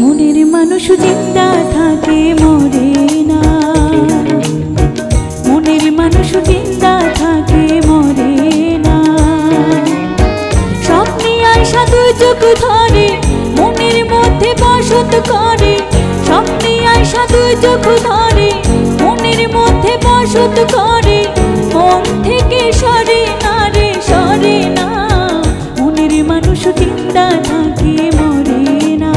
মনের মানুষ জিন্দা থাকে, মরে না। মানুষ জিন্দা থাকে, মরে না। স্বপ্নে আয়সা দুই ধরে, মনের মধ্যে বসত করে। স্বপ্নে আয়সা দুই চোখ ধরে মধ্যে করে, মন থেকে সরে না রে, সরে না। মনের মানুষ চিন্তা থাকে, মরে না।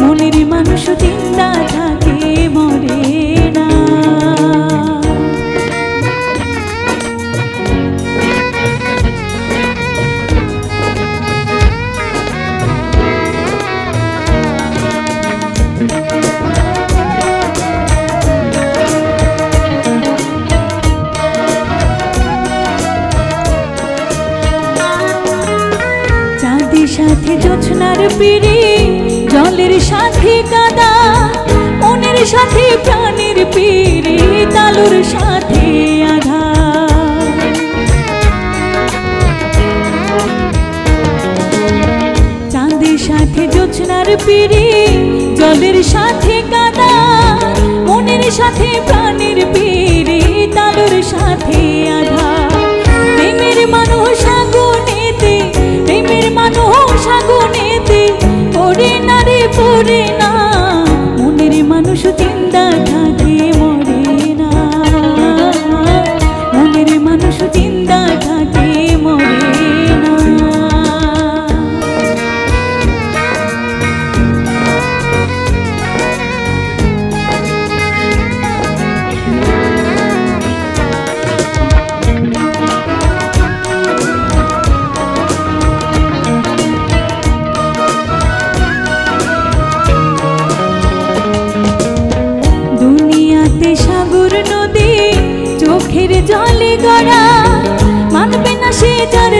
মনের মানুষ চিন্তা থাকে। সাথে জোছনার পিড়ি, জলের সাথে কাদা, মনের সাথে প্রাণের পিড়ি, তালুর সাথে আধা। চাঁদের সাথে জোছনার পিড়ি, জলের সাথে কাদা, মনের সাথে প্রাণের পিড়ি, তালুর সাথে আধা। না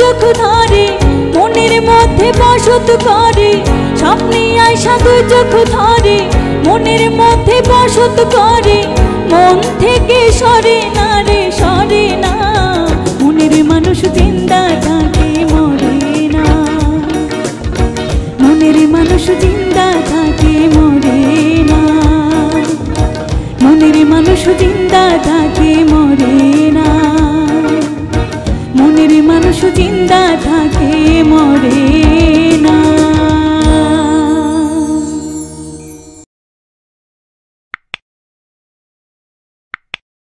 চোখ ধরে, মনের মধ্যে বসত করে। স্বপ্নে আয়সা দু চোখ ধরে, মনের মধ্যে বসত করে। মন থেকে সরে না রে, সরে না